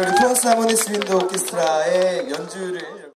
우리 토마스 하모니스 윈드 오케스트라의 연주를